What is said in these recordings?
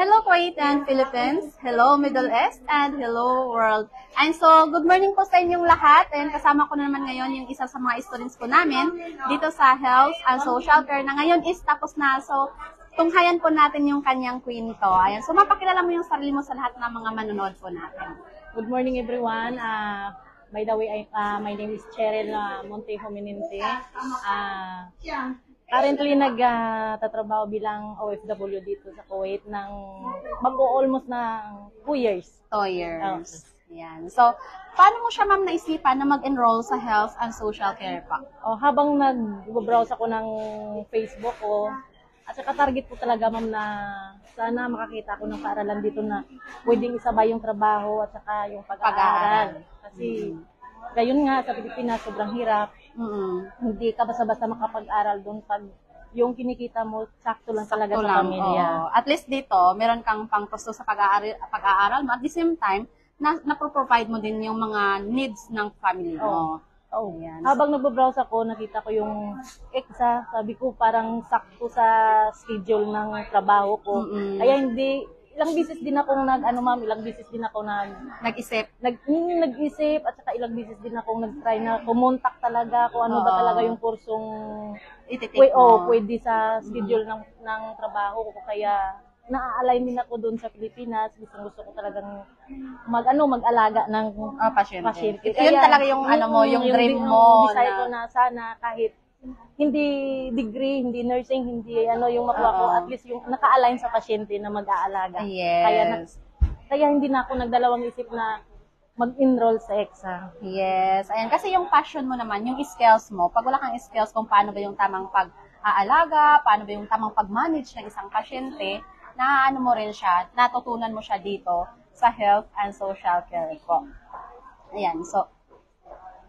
Hello Kuwait and Philippines, hello Middle East, and hello world. And so, good morning po sa inyong lahat. And kasama ko na naman ngayon yung isa sa mga students ko namin dito sa Health and Social Care na ngayon is tapos na. So, tunghayan po natin yung kanyang kwento. Ayan, so mapakilala mo yung sarili mo sa lahat ng mga manonood po natin. Good morning everyone. Uh, by the way, uh, my name is Cheryl uh, Montejo Mininte. Uh, currently nagtatrabaho bilang OFW dito sa Kuwait ng mag-almost na 2 years. Two years. Ayan. So, paano mo siya ma'am naisipan na mag-enroll sa Health and Social Care pa? O, habang nag-browse ako ng Facebook ko, at saka target ko talaga ma'am na sana makakita ako ng paaralan dito na pwedeng isabay yung trabaho at saka yung Pag-aaral. pag-aaral. Kasi gayon nga sa Pilipinas sobrang hirap. Mm-mm. Hindi ka basta-basta makapag-aral doon pag yung kinikita mo sakto lang talaga Sakto sa lang, pamilya. oo. At least dito, meron kang pangprosto sa pag-aaral, pag-aaral mo. At the same time, na, na-provide mo din yung mga needs ng family mo. Oh. Ayan. Habang nagbo-browse ako, nakita ko yung EXA, sabi ko parang sakto sa schedule ng trabaho ko. Mm-mm. Kaya hindi, ilang bisis din ako nag, ano ma'am, ilang bisis din ako nag, Nag-isip. nag, mm, nag-isip at saka ilang bisis din ako nag-try na kumontak talaga kung ano ba Oo. talaga yung kursong Ititik pwe, oh, mo. pwede sa schedule ng, ng trabaho ko. Kaya na-align din ako doon sa Pilipinas. Gusto gusto ko talagang mag ano mag-alaga ng Ah, pasyente. pasyente. Ito yun talaga yung ano mo, yung dream mo. Desire na- ko na sana kahit hindi degree, hindi nursing, hindi ano yung makuha ko, Oo. at least yung naka-align sa pasyente na mag-aalaga. Yes. Kaya, na, kaya hindi na ako nagdalawang isip na mag-enroll sa EXA. Yes. Ayan. Kasi yung passion mo naman, yung skills mo, pag wala kang skills kung paano ba yung tamang pag-aalaga, paano ba yung tamang pag-manage ng isang pasyente, na ano mo rin siya, natutunan mo siya dito sa health and social care po. Ayan. So,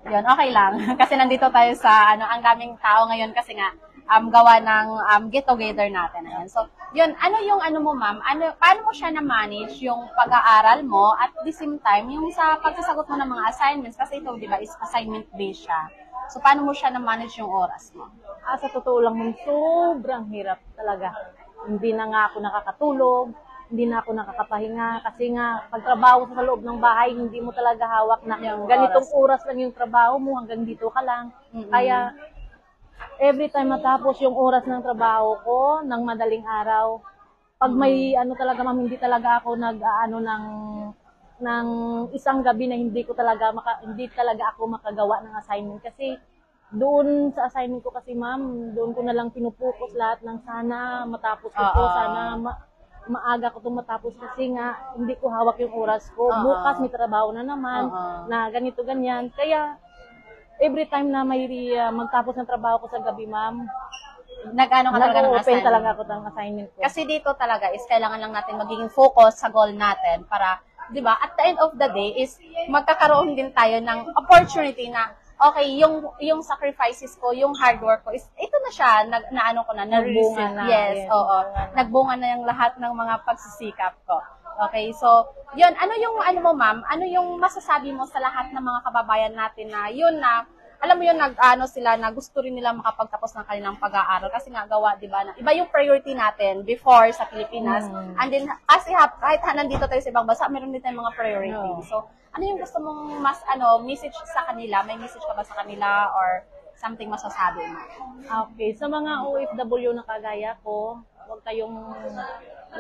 yun, okay lang. kasi nandito tayo sa, ano, ang daming tao ngayon kasi nga, um, gawa ng um, get-together natin. Ayan. So, yun, ano yung ano mo, ma'am? Ano, paano mo siya na-manage yung pag-aaral mo at the same time, yung sa pagsasagot mo ng mga assignments, kasi ito, di ba, is assignment-based siya. So, paano mo siya na-manage yung oras mo? Ah, sa totoo lang, sobrang hirap talaga. Hindi na nga ako nakakatulog, hindi na ako nakakapahinga kasi nga pagtrabaho sa loob ng bahay, hindi mo talaga hawak na Yung ganitong oras. lang yung trabaho mo, hanggang dito ka lang. Mm-mm. Kaya every time matapos yung oras ng trabaho ko, ng madaling araw, pag may ano talaga ma'am, hindi talaga ako nag-aano ng ng isang gabi na hindi ko talaga maka, hindi talaga ako makagawa ng assignment kasi doon sa assignment ko kasi ma'am, doon ko na lang pinupokus lahat ng sana matapos ko to, Oo. sana ma- maaga ko itong matapos kasi nga hindi ko hawak yung oras ko. Oo. Bukas may trabaho na naman Oo. na ganito ganyan. Kaya every time na may uh, magtapos ng trabaho ko sa gabi, ma'am, Nag-ano ka talaga ng assignment? talaga ako ng assignment ko. Kasi dito talaga is kailangan lang natin magiging focus sa goal natin para, 'di ba? At the end of the day is magkakaroon din tayo ng opportunity na okay, yung yung sacrifices ko, yung hard work ko is ito na siya, nag, na ano ko na, na Nagbunga na, Yes, yes, oo. nagbunga na. Nagbunga na yung lahat ng mga pagsisikap ko. Okay, so, yun, ano yung, ano mo ma'am, ano yung masasabi mo sa lahat ng mga kababayan natin na yun na, alam mo yun, nag, ano sila, na gusto rin nila makapagtapos ng kanilang pag-aaral kasi nga gawa, di ba, na, iba yung priority natin before sa Pilipinas. Mm. And then, kasi ha, kahit ha, nandito tayo sa ibang bansa, meron din tayong mga priority. No. So, ano yung gusto mong mas, ano, message sa kanila? May message ka ba sa kanila or something masasabi mo? Okay, sa mga OFW na kagaya ko, wag kayong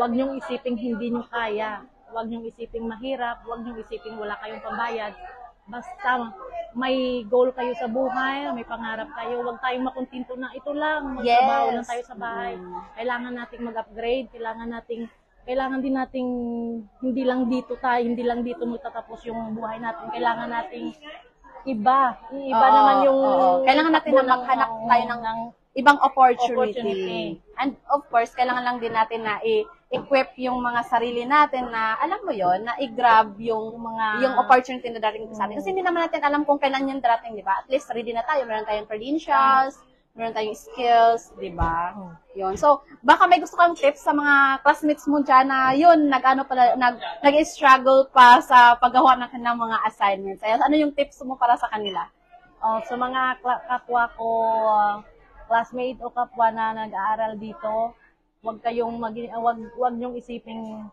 wag niyong isiping hindi niyo kaya. Wag niyong isiping mahirap, wag niyong isiping wala kayong pambayad. Basta may goal kayo sa buhay, may pangarap kayo, wag tayong makuntinto na ito lang, magtrabaho Yes. lang tayo sa bahay. Mm. Kailangan nating mag-upgrade, kailangan nating kailangan din nating hindi lang dito tayo, hindi lang dito magtatapos yung buhay natin. Kailangan nating iba. Iba Oo, naman yung oo. Kailangan natin na maghanap tayo ng ng ibang opportunity. Opportunity. And of course, kailangan lang din natin na i-equip yung mga sarili natin na, alam mo yon na i-grab yung mga yung opportunity na darating sa atin. Kasi hindi naman natin alam kung kailan yung darating, di ba? At least ready na tayo. Meron tayong credentials, meron tayong skills, di ba? Hmm. Yun. So, baka may gusto kang tips sa mga classmates mo dyan na yun, nag-ano pala, nag, nag-struggle pa sa paggawa ng kanilang mga assignments. Ayan, ano yung tips mo para sa kanila? Oh, sa mga kla- kapwa ko, classmate o kapwa na nag-aaral dito, Huwag kayong mag wag wag niyong isiping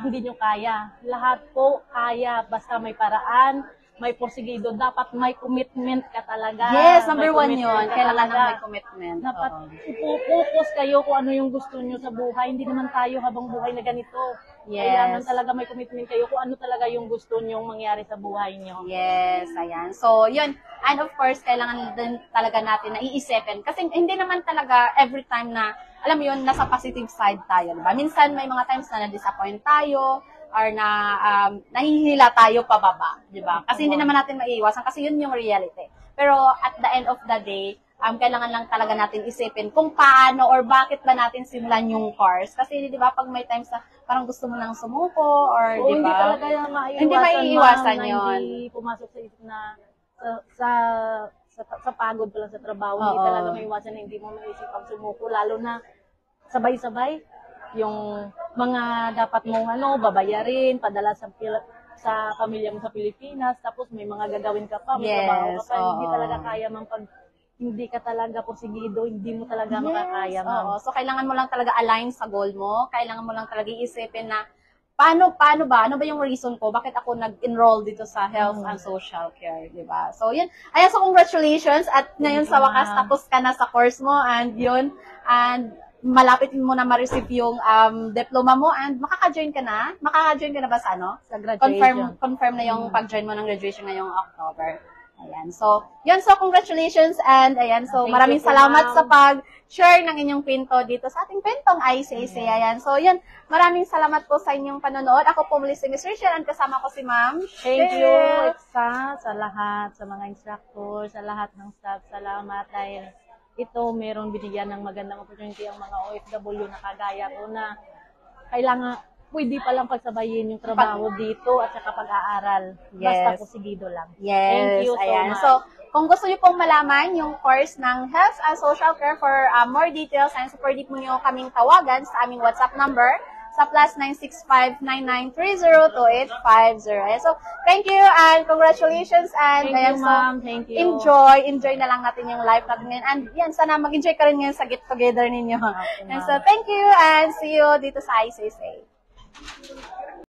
hindi nyo kaya. Lahat po kaya basta may paraan, may porsigido, dapat may commitment ka talaga. Yes, number May one yun. ka Kailangan talaga. may commitment. Dapat Oo. ipokus kayo kung ano yung gusto nyo sa buhay. Hindi naman tayo habang buhay na ganito. Yes. Kailangan talaga may commitment kayo kung ano talaga yung gusto nyong mangyari sa buhay nyo. Yes, ayan. So, yun. And of course, kailangan din talaga natin na iisipin. Kasi hindi naman talaga every time na, alam mo yun, nasa positive side tayo. Diba? Minsan may mga times na na-disappoint tayo or na um, nahihila tayo pababa. Diba? Kasi hindi naman natin maiiwasan kasi yun yung reality. Pero at the end of the day, um, kailangan lang talaga natin isipin kung paano or bakit ba natin simulan yung course. Kasi di ba pag may times na parang gusto mo nang sumuko or Oo, di hindi ba? talaga yung maiiwasan, Hindi maiiwasan yun. Hindi pumasok sa isip na sa, sa, sa, sa pagod pa lang sa trabaho, hindi Oo. talaga maiiwasan na hindi mo maisip ang sumuko, lalo na sabay-sabay yung mga dapat mong ano, babayarin, padala sa sa pamilya mo sa Pilipinas, tapos may mga gagawin ka pa, may Yes, trabaho ka pa, hindi oo. talaga kaya man pag hindi ka talaga porsigido, hindi mo talaga makakaya, ma'am. oo. So, kailangan mo lang talaga align sa goal mo. Kailangan mo lang talaga iisipin na paano, paano ba? Ano ba yung reason ko? Bakit ako nag-enroll dito sa health Mm. and social care, di ba? So, yun. Ayan, so congratulations. At ngayon sa wakas, tapos ka na sa course mo. And yun. And malapit mo na ma-receive yung um, diploma mo and makaka-join ka na. Makaka-join ka na ba sa ano? Sa graduation. confirm confirm na yung pag-join mo ng graduation ngayong October. Ayan. So, yun. So, congratulations and ayan. So, Thank maraming you salamat ma'am. sa pag-share ng inyong kwento dito sa ating kwentong ICC. Ayan. So, yun. Maraming salamat po sa inyong panonood. Ako po muli si Miss Rachel and kasama ko si Ma'am. Thank you, Cheryl. Eksa, sa lahat, sa mga instructor, sa lahat ng staff. Salamat dahil ito meron binigyan ng magandang opportunity ang mga OFW na kagaya ko na kailangan pwede palang pagsabayin yung trabaho dito at saka pag-aaral. Basta Yes. posigido lang. Yes. Thank you so ayan. much. So, kung gusto niyo pong malaman yung course ng Health and Social Care for uh, more details and super deep niyo kaming tawagan sa aming WhatsApp number sa plus 965-9930-2850. So, thank you and congratulations and Thank ayan, you, so, ma'am. Thank you. enjoy, enjoy na lang natin yung life natin ngayon. And yan, sana mag-enjoy ka rin ngayon sa get together ninyo. Okay, and so, thank you and see you dito sa ICC.